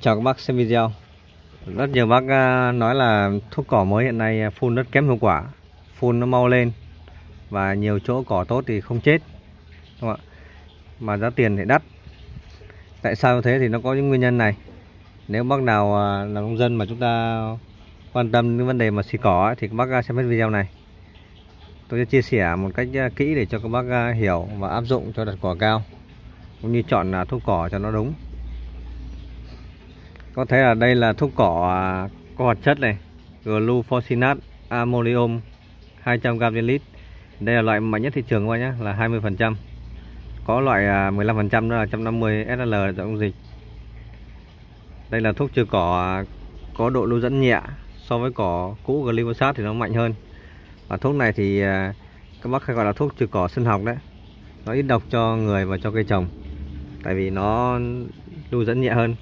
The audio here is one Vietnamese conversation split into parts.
Chào các bác xem video. Rất nhiều bác à, nói là thuốc cỏ mới hiện nay phun rất kém hiệu quả, Phun nó mau lên Và nhiều chỗ cỏ tốt thì không chết, Đúng không ạ? Mà giá tiền thì đắt. Tại sao thế thì nó có những nguyên nhân này. Nếu bác nào à, là nông dân mà chúng ta quan tâm đến vấn đề mà xì cỏ Thì các bác à, xem hết video này. Tôi sẽ chia sẻ một cách kỹ để cho các bác hiểu và áp dụng cho đặt cỏ cao, Cũng như chọn thuốc cỏ cho nó đúng có thể là đây là thuốc cỏ à, có hoạt chất này. Glufosinat ammonium 200g trên lít. Đây là loại mạnh nhất thị trường các bạn nhé, là 20% có loại à, 15% đó là 150 SL trong dịch. Đây là thuốc trừ cỏ à, có độ lưu dẫn nhẹ so với cỏ cũ, glyphosate thì nó mạnh hơn. Và thuốc này thì các bác hay gọi là thuốc trừ cỏ sinh học đấy. Nó ít độc cho người và cho cây trồng, tại vì nó lưu dẫn nhẹ hơn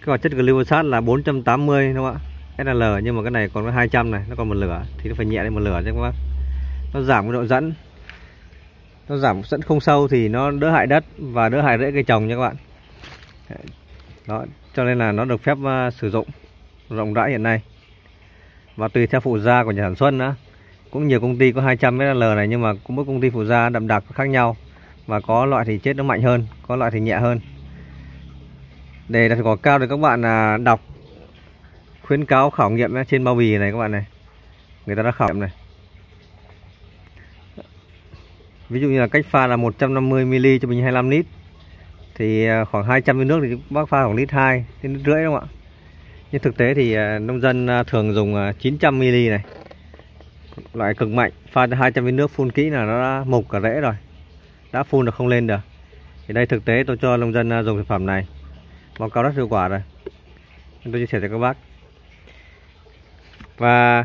cái hoạt chất glyphosate là 480 đúng không ạ? SL nhưng mà cái này còn có 200 này nó còn một lửa thì nó phải nhẹ lên một lửa chứ các bác nó giảm cái độ dẫn. Nó giảm dẫn không sâu thì nó đỡ hại đất và đỡ hại rễ cây trồng nha các bạn. Đó cho nên là nó được phép uh, sử dụng rộng rãi hiện nay. Và tùy theo phụ gia của nhà sản xuất nữa. Cũng nhiều công ty có 200 SL này nhưng mà cũng mỗi công ty phụ gia đậm đặc khác nhau. Và có loại thì chết nó mạnh hơn có loại thì nhẹ hơn để đặt quảng cao thì các bạn à, đọc. Khuyến cáo khảo nghiệm trên bao bì này các bạn này. Người ta đã khảo nghiệm này. Ví dụ như là cách pha là 150 ml cho bình 25 lít. Thì à, khoảng 200 ml nước thì bác pha khoảng lít 2 đến lít rưỡi đúng không ạ? Nhưng thực tế thì à, nông dân thường dùng 900 ml này. Loại cực mạnh, pha cho 200 ml nước phun kỹ là nó đã mục cả rễ rồi. Đã phun được không lên được. Thì đây thực tế tôi cho nông dân dùng sản phẩm này báo cáo rất hiệu quả rồi. Tôi chia sẻ cho các bác. Và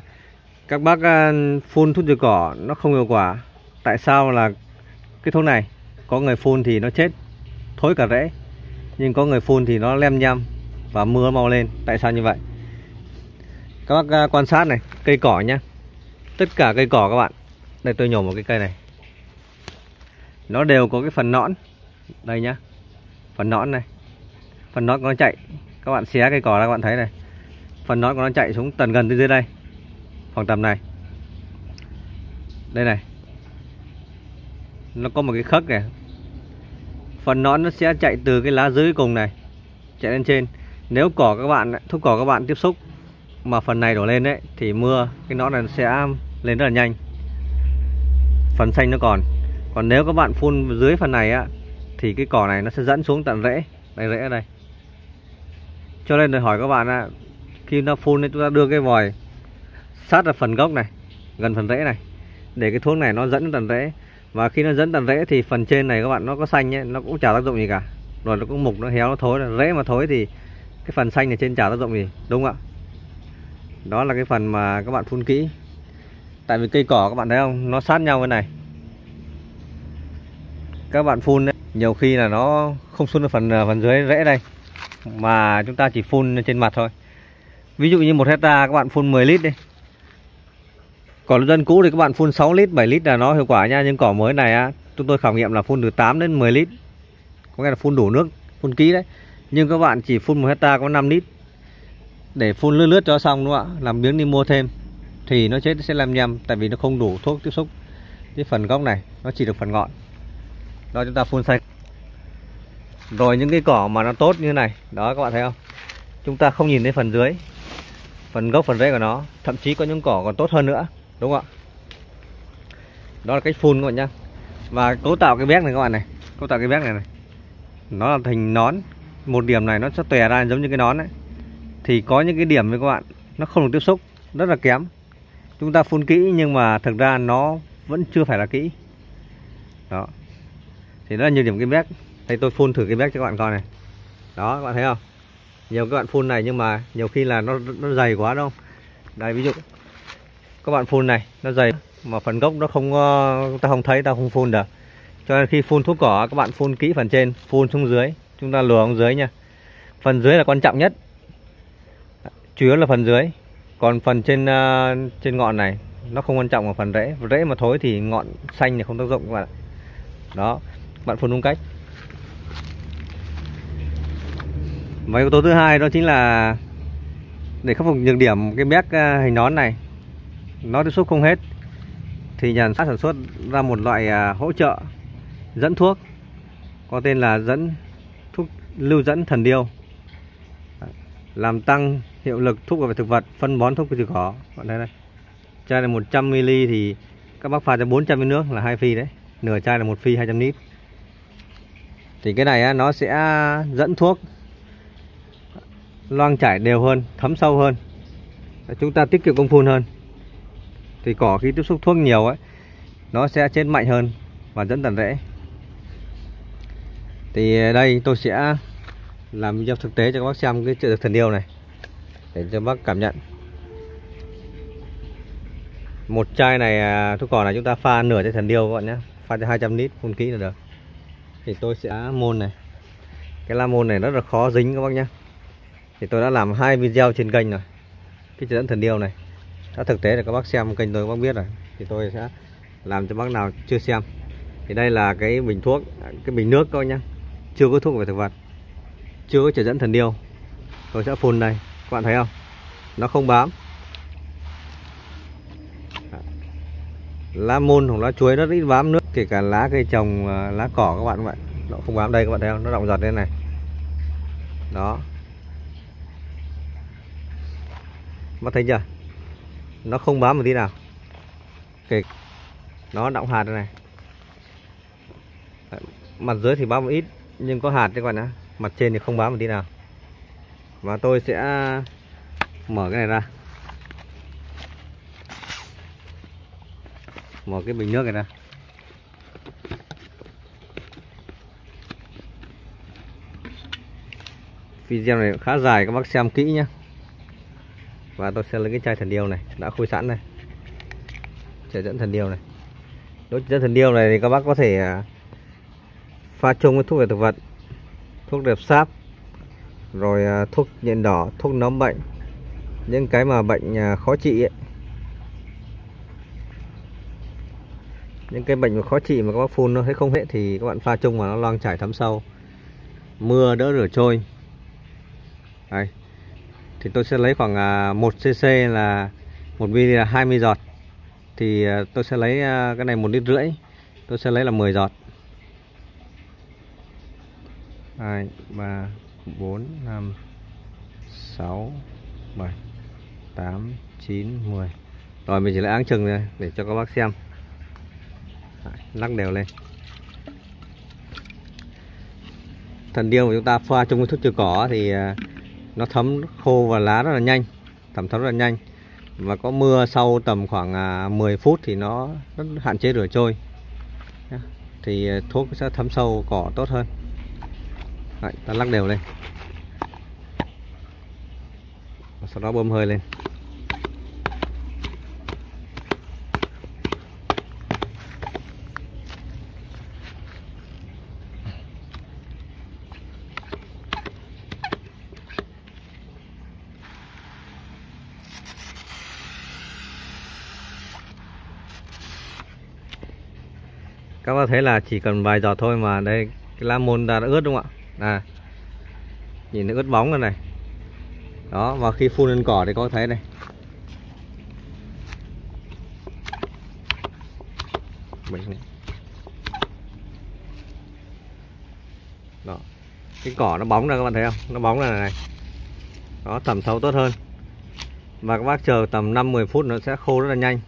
các bác à, phun thuốc trừ cỏ nó không hiệu quả. Tại sao là cái thuốc này? Có người phun thì nó chết, thối cả rễ. Nhưng có người phun thì nó lem nhăm và mưa mau lên. Tại sao như vậy? Các bác à, quan sát này, cây cỏ nhá. Tất cả cây cỏ các bạn. Đây, tôi nhổ một cái cây này. Nó đều có cái phần nõn. Đây nhá. Phần nõn này phần nót của nó chạy. Các bạn xé cây cỏ ra, các bạn thấy này. Phần nót của nó chạy xuống tận gần tới dưới đây. Khoảng tầm này. Đây này. Nó có một cái khớp này phần nón nó sẽ chạy từ cái lá dưới cùng này, chạy lên trên. Nếu cỏ các bạn thuốc cỏ các bạn tiếp xúc mà phần này đổ lên đấy thì mưa, cái nón này sẽ lên rất là nhanh. Phần xanh nó còn. Còn nếu các bạn phun dưới phần này á, thì cái cỏ này nó sẽ dẫn xuống tận rễ. Đây, rễ ở đây cho nên tôi hỏi các bạn á khi nó phun thì chúng ta đưa cái vòi sát vào phần gốc này gần phần rễ này để cái thuốc này nó dẫn tận rễ. Và khi nó dẫn tận rễ thì phần trên này các bạn nó có xanh ấy, nó cũng chả tác dụng gì cả. Rồi nó cũng mục nó héo nó thối rễ mà thối thì cái phần xanh này trên chả tác dụng gì đúng không ạ? Đó là cái phần mà các bạn phun kỹ. Tại vì cây cỏ các bạn thấy không? Nó sát nhau cái này. Các bạn phun ấy, nhiều khi là nó không xuống được phần à, phần dưới rễ đây mà chúng ta chỉ phun trên mặt thôi. Ví dụ như một hecta các bạn phun 10 lít đi. Còn dân cũ thì các bạn phun 6 lít 7 lít là nó hiệu quả nha. Nhưng cỏ mới này á, chúng tôi khảo nghiệm là phun từ 8 đến 10 lít. Có nghĩa là phun đủ nước, phun kỹ đấy. Nhưng các bạn chỉ phun một hecta có 5 lít. Để phun lướt lướt cho xong đúng không ạ? Làm miếng đi mua thêm. Thì nó chết, sẽ làm nhầm, tại vì nó không đủ thuốc tiếp xúc. Cái phần gốc này, nó chỉ được phần ngọn. Đó, chúng ta phun sạch rồi những cái cỏ mà nó tốt như này. Đó, các bạn thấy không? Chúng ta không nhìn thấy phần dưới, phần gốc, phần rễ của nó. Thậm chí có những cỏ còn tốt hơn nữa, đúng không ạ? Đó là cách phun các bạn nhá. Và cấu tạo cái béc này các bạn này. Cấu tạo cái béc này này. Nó là thành nón. Một điểm này nó sẽ tòe ra giống như cái nón đấy thì có những cái điểm với các bạn, nó không được tiếp xúc. Rất là kém. Chúng ta phun kỹ nhưng mà thực ra nó vẫn chưa phải là kỹ. Đó. Thì đó là nhiều điểm cái béc đây tôi phun thử cái bếp cho các bạn coi này. Đó các bạn thấy không? Nhiều các bạn phun này nhưng mà nhiều khi là nó nó dày quá đúng không? đây ví dụ các bạn phun này nó dày mà phần gốc nó không ờ, ta không thấy ta không phun được. Cho nên khi phun thuốc cỏ các bạn phun kỹ phần trên phun xuống dưới. Chúng ta lùa xuống dưới nha. Phần dưới là quan trọng nhất. Chủ yếu là phần dưới. Còn phần trên uh, trên ngọn này nó không quan trọng ở phần rễ. Rễ mà thối thì ngọn xanh thì không tác dụng các bạn đó bạn phun đúng cách. Và yếu tố thứ hai đó chính là để khắc phục nhược điểm cái béc à, hình nón này, nó tiếp xúc không hết, thì nhà sản xuất ra một loại à, hỗ trợ dẫn thuốc, có tên là dẫn thuốc lưu dẫn thần điêu, làm tăng hiệu lực thuốc bảo vệ thực vật, phân bón thuốc trừ cỏ. Bạn thấy đây, chai là 100 ml thì các bác pha cho 400 ml nước là hai phi đấy, nửa chai là một phi 200 lít thì cái này nó sẽ dẫn thuốc loang chảy đều hơn, thấm sâu hơn. Chúng ta tiết kiệm công phun hơn. Thì cỏ khi tiếp xúc thuốc nhiều ấy, nó sẽ chết mạnh hơn và dẫn tàn rễ. Thì đây, tôi sẽ làm video thực tế cho các bác xem cái trợ thần điêu này, để cho bác cảm nhận. Một chai này à, thuốc cỏ này chúng ta pha nửa chai thần điêu các bạn nhé, pha cho 200 lít phun kỹ là được. Thì tôi sẽ môn này. Cái la môn này rất là khó dính các bác nhé thì tôi đã làm hai video trên kênh rồi. Cái chỉ dẫn thần điêu này. Đã thực tế để các bác xem kênh tôi, các bác biết rồi. Thì tôi sẽ làm cho bác nào chưa xem. Thì đây là cái bình thuốc, cái bình nước coi nhá. Chưa có thuốc về thực vật. Chưa có chỉ dẫn thần điêu. Tôi sẽ phun đây. Các bạn thấy không? Nó không bám. Lá môn hoặc lá chuối nó ít bám nước. Kể cả lá cây trồng à, lá cỏ các bạn vậy. Nó không bám đây, các bạn thấy không? Nó động giọt lên này. Đó. Mắt thấy chưa? Nó không bám một tí nào. Kể. Nó động hạt đây này. Mặt dưới thì bám một ít, Nhưng có hạt các bạn nhá. Mặt trên thì không bám một tí nào. Và tôi sẽ Mở cái này ra. Mở cái bình nước này ra. Video này khá dài, các bác xem kỹ nhé và tôi sẽ lấy cái chai thần điều này, đã khui sẵn này chỉ dẫn thần điều này. Đối dẫn thần điều này thì các bác có thể à, pha chung với thuốc về thực vật, thuốc đẹp sáp, rồi à, thuốc nhện đỏ, thuốc nấm bệnh. Những cái mà bệnh à, khó trị ấy. những cái bệnh mà khó trị mà các bác phun nó thấy không hết thì các bạn pha chung mà nó loang chảy thấm sâu. Mưa đỡ rửa trôi. Đây thì tôi sẽ lấy khoảng à, 1 cc là 1 ml là 20 giọt. Thì à, tôi sẽ lấy à, cái này 1 lít rưỡi. Tôi sẽ lấy là 10 giọt. 2 3 4 5 6 7 8 9 10 rồi, mình chỉ lấy áng chừng này để cho các bác xem. Lắc đều lên. Thần điêu của chúng ta pha chung với thuốc trừ cỏ thì nó thấm khô và lá rất là nhanh thẩm thấm rất là nhanh. Và có mưa sau tầm khoảng à, 10 phút thì nó rất hạn chế rửa trôi. Thì à, thuốc sẽ thấm sâu cỏ tốt hơn. Đấy, ta lắc đều lên. Sau đó bơm hơi lên. Các bác thấy là chỉ cần vài giọt thôi mà đây cái lá môn đã, đã ướt đúng không ạ? À nhìn nó ướt bóng rồi này. Đó và khi phun lên cỏ thì có thấy này. Đó cái cỏ nó bóng ra các bạn thấy không? Nó bóng ra này, này. đó thẩm thấu tốt hơn. Và các bác chờ tầm 5-10 phút nó sẽ khô rất là nhanh.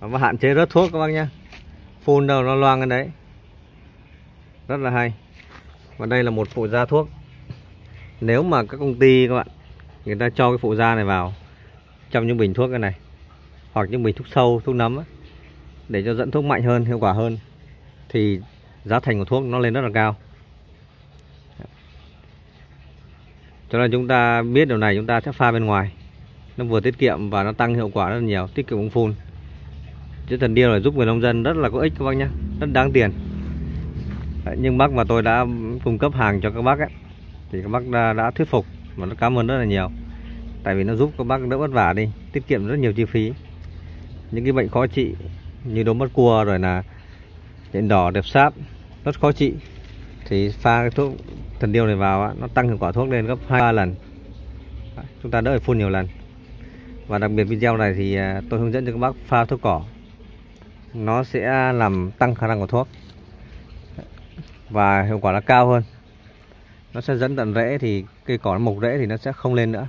Và hạn chế rớt thuốc các bác nhé phun đâu nó loang cái đấy. Rất là hay. Và đây là một phụ gia thuốc. Nếu mà các công ty các bạn người ta cho cái phụ gia này vào trong những bình thuốc cái này hoặc những bình thuốc sâu thuốc nấm ấy, để cho dẫn thuốc mạnh hơn hiệu quả hơn thì giá thành của thuốc nó lên rất là cao. Cho nên chúng ta biết điều này chúng ta sẽ pha bên ngoài. Nó vừa tiết kiệm và nó tăng hiệu quả rất là nhiều tiết kiệm công phun chữ thần điêu là giúp người nông dân rất là có ích các bác nhé rất đáng tiền. Đấy, nhưng bác mà tôi đã cung cấp hàng cho các bác ấy thì các bác đã, đã thuyết phục và nó cảm ơn rất là nhiều. Tại vì nó giúp các bác đỡ vất vả đi tiết kiệm rất nhiều chi phí. Những cái bệnh khó trị như đốm mắt cua rồi là nhện đỏ đẹp sáp rất khó trị. Thì pha cái thuốc thần điêu này vào á, nó tăng hiệu quả thuốc lên gấp hai ba lần. Chúng ta đỡ phải phun nhiều lần. Và đặc biệt video này thì à, tôi hướng dẫn cho các bác pha thuốc cỏ nó sẽ làm tăng khả năng của thuốc và hiệu quả nó cao hơn. Nó sẽ dẫn tận rễ thì cây cỏ nó mục rễ thì nó sẽ không lên nữa.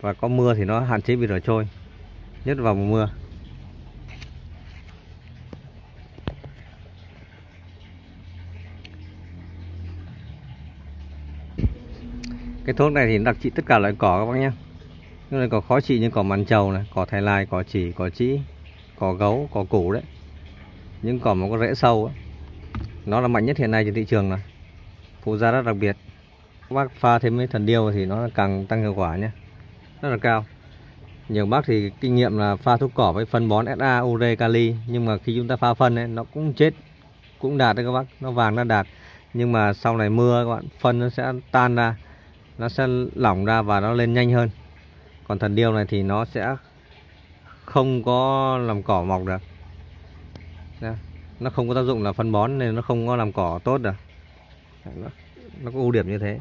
Và có mưa thì nó hạn chế bị rửa trôi, nhất vào mùa mưa. Cái thuốc này thì đặc trị tất cả loại cỏ các bác nhé nhưng này có khó trị như cỏ màn trầu này cỏ thái lai cỏ chỉ cỏ chỉ cỏ gấu cỏ củ đấy. Những cỏ mà có rễ sâu ấy. nó là mạnh nhất hiện nay trên thị trường này phụ gia rất đặc biệt. Các bác pha thêm mấy thần điêu thì nó càng tăng hiệu quả nhé. Rất là cao. Nhiều bác thì kinh nghiệm là pha thuốc cỏ với phân bón SA, ure, kali nhưng mà khi chúng ta pha phân ấy, nó cũng chết cũng đạt đấy các bác. Nó vàng nó đạt. Nhưng mà sau này mưa các bạn phân nó sẽ tan ra nó sẽ lỏng ra và nó lên nhanh hơn còn thần điêu này thì nó sẽ không có làm cỏ mọc được. Nó không có tác dụng là phân bón nên nó không có làm cỏ tốt được. Nó, nó có ưu điểm như thế.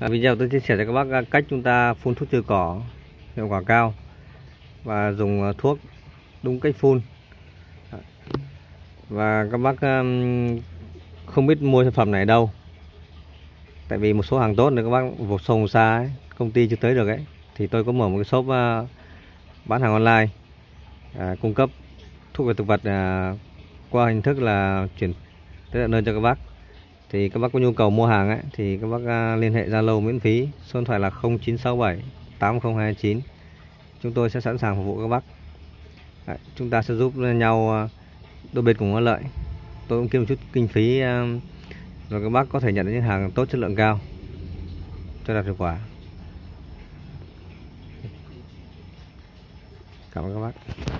À, video tôi chia sẻ cho các bác à, cách chúng ta phun thuốc trừ cỏ hiệu quả cao và dùng à, thuốc đúng cách phun. Và các bác không biết mua sản phẩm này đâu tại vì một số hàng tốt nữa các bác một sông xa ấy, công ty chưa tới được ấy thì tôi có mở một cái shop uh, bán hàng online uh, cung cấp thuốc về thực vật uh, qua hình thức là chuyển tới tận nơi cho các bác. Thì các bác có nhu cầu mua hàng ấy thì các bác uh, liên hệ Zalo miễn phí số điện thoại là 0967 8029 chúng tôi sẽ sẵn sàng phục vụ các bác. Đấy, chúng ta sẽ giúp nhau uh, đôi bên cùng có lợi. Tôi cũng kiếm một chút kinh phí uh, rồi các bác có thể nhận được những hàng tốt chất lượng cao cho đạt hiệu quả. Cảm ơn các bác.